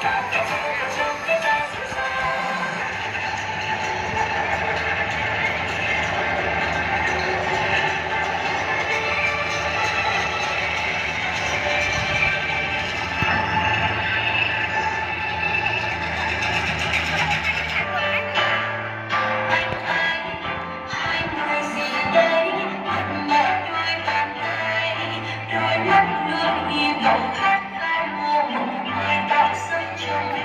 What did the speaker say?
Thank you. Thank.